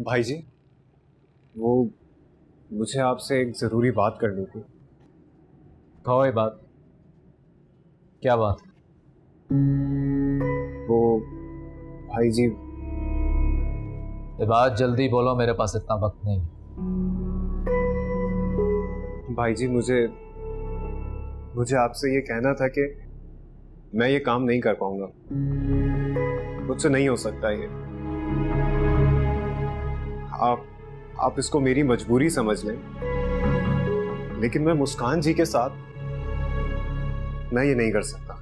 भाई जी। वो मुझे आपसे एक ज़रूरी बात करनी थी। कहो ये बात। क्या बात? वो भाई जी। ये बात जल्दी बोलो मेरे पास इतना वक्त नहीं। भाई जी मुझे मुझे आपसे ये कहना था कि मैं ये काम नहीं कर पाऊँगा। मुझसे नहीं हो सकता ये। आप आप इसको मेरी मजबूरी समझ लें। लेकिन मैं मुस्कान जी के साथ मैं ये नहीं कर सकता।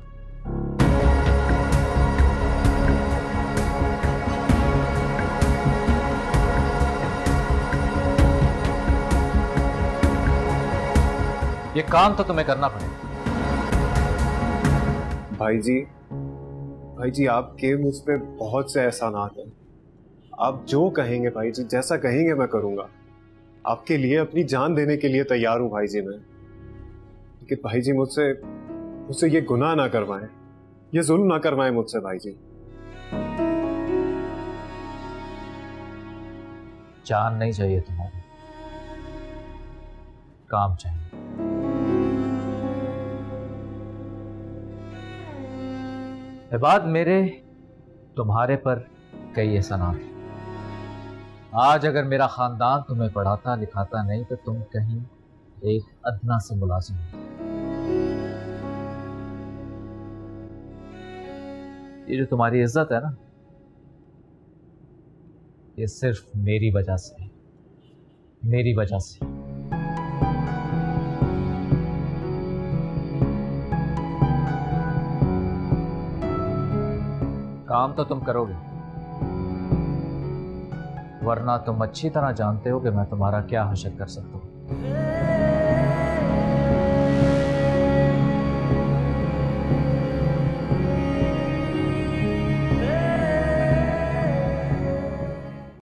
ये काम तो तुम्हें करना पड़ेगा। भाई जी भाई जी आपके मुझ पे बहुत से एहसानात हैं। आप जो कहेंगे भाई जी, जैसा कहेंगे मैं करूँगा। आपके लिए, अपनी जान देने के लिए तैयार हूँ भाई जी मैं। लेकिन भाई जी मुझसे मुझसे ये गुनाह ना करवाएँ। ये जुल्म ना करवाएँ मुझसे भाई जी। जान नहीं चाहिए तुम्हारी। काम चाहिए। बात मेरे तुम्हारे पर कई एहसानात हैं। आज अगर मेरा खानदान तुम्हें पढ़ाता, लिखाता नहीं तो तुम कहीं एक अदना से मुलाजिम हो। ये जो तुम्हारी इज़्ज़त है ना, ये सिर्फ़ मेरी वजह से है। मेरी वजह से। काम तो तुम करोगे। वरना तुम अच्छी तरह जानते हो कि मैं तुम्हारा क्या हशर कर सकता हूँ।